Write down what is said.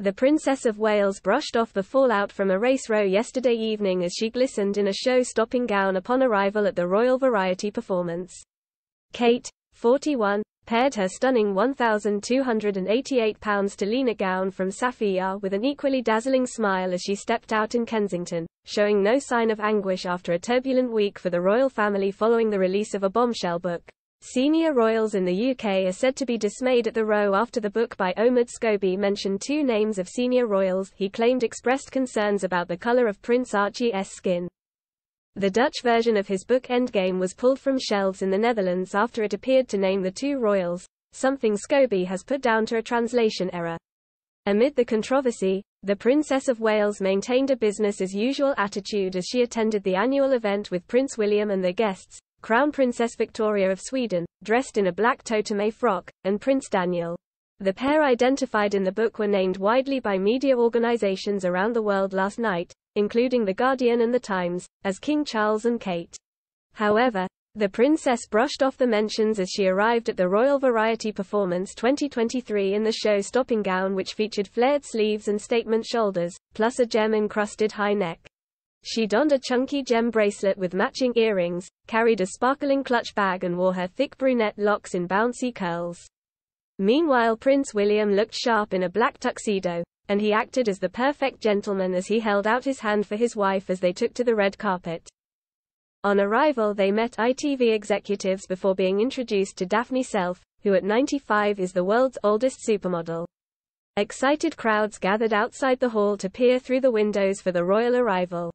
The Princess of Wales brushed off the fallout from a race row yesterday evening as she glistened in a show-stopping gown upon arrival at the Royal Variety performance. Kate, 41, paired her stunning £1,288 Stellina gown from Safiyaa with an equally dazzling smile as she stepped out in Kensington, showing no sign of anguish after a turbulent week for the royal family following the release of a bombshell book. Senior royals in the UK are said to be dismayed at the row after the book by Omid Scobie mentioned two names of senior royals he claimed expressed concerns about the colour of Prince Archie's skin. The Dutch version of his book Endgame was pulled from shelves in the Netherlands after it appeared to name the two royals, something Scobie has put down to a translation error. Amid the controversy, the Princess of Wales maintained a business-as-usual attitude as she attended the annual event with Prince William and their guests, Crown Princess Victoria of Sweden, dressed in a black toteme frock, and Prince Daniel. The pair identified in the book were named widely by media organizations around the world last night, including The Guardian and The Times, as King Charles and Kate. However, the princess brushed off the mentions as she arrived at the Royal Variety Performance 2023 in the show-stopping gown which featured flared sleeves and statement shoulders, plus a gem-encrusted high neck. She donned a chunky gem bracelet with matching earrings, carried a sparkling clutch bag and wore her thick brunette locks in bouncy curls. Meanwhile Prince William looked sharp in a black tuxedo, and he acted as the perfect gentleman as he held out his hand for his wife as they took to the red carpet. On arrival they met ITV executives before being introduced to Daphne Self, who at 95 is the world's oldest supermodel. Excited crowds gathered outside the hall to peer through the windows for the royal arrival.